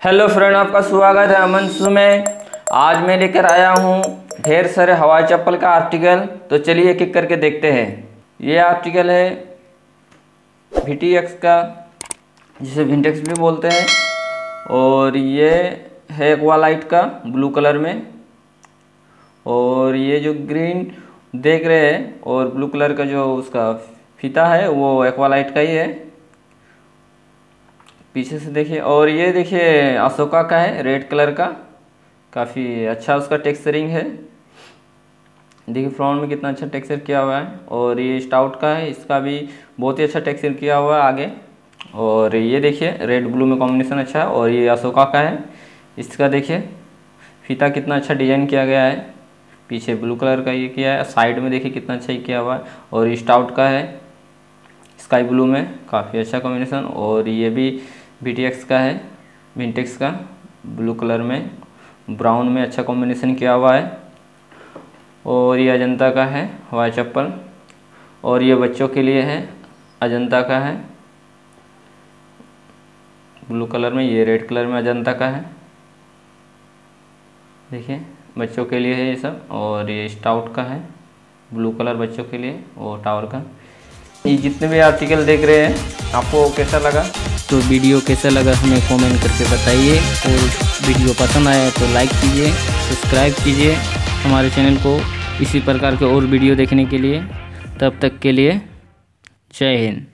Hello friend, आपका स्वागत है अमन सु में आज मैं लेकर आया हूँ ढेर सारे हवाई चप्पल का आर्टिकल। तो चलिए एक एक करके देखते हैं। ये आर्टिकल है वी का, जिसे विंटेक्स भी बोलते हैं। और ये है एक्वालाइट का ब्लू कलर में। और ये जो ग्रीन देख रहे हैं, और ब्लू कलर का जो उसका फीता है, वो एक्वालाइट का ही है। पीछे से देखिए, और ये देखिए, अशोका का है, रेड कलर का। काफ़ी अच्छा उसका टेक्सचरिंग है। देखिए, फ्रंट में कितना अच्छा टेक्सचर किया हुआ है, और ये स्टाउट का है, इसका भी बहुत ही अच्छा टेक्सचर किया हुआ है आगे। और ये देखिए, रेड ब्लू में कॉम्बिनेशन अच्छा है, और ये अशोका का है। इसका देखिए, फीता कितना अच्छा डिज़ाइन किया गया है। पीछे ब्लू कलर का ये किया है, साइड में देखिए कितना अच्छा किया हुआ है, और ये स्टाउट का है, स्काई ब्लू में। काफ़ी अच्छा कॉम्बिनेशन, और ये भी बी का है विंटेक्स का ब्लू कलर में ब्राउन में अच्छा कॉम्बिनेशन किया हुआ है। और ये अजंता का है, हवाई चप्पल। और ये बच्चों के लिए है, अजंता का है। ब्लू कलर में, ये रेड कलर में अजंता का है। देखिए, बच्चों के लिए है ये सब। और ये स्टाउट का है ब्लू कलर बच्चों के लिए, और टावर का। ये जितने भी आर्टिकल देख रहे हैं, आपको कैसा लगा? तो वीडियो कैसा लगा हमें कमेंट करके बताइए। और वीडियो पसंद आया तो लाइक कीजिए सब्सक्राइब कीजिए हमारे चैनल को इसी प्रकार के और वीडियो देखने के लिए। तब तक के लिए जय हिंद।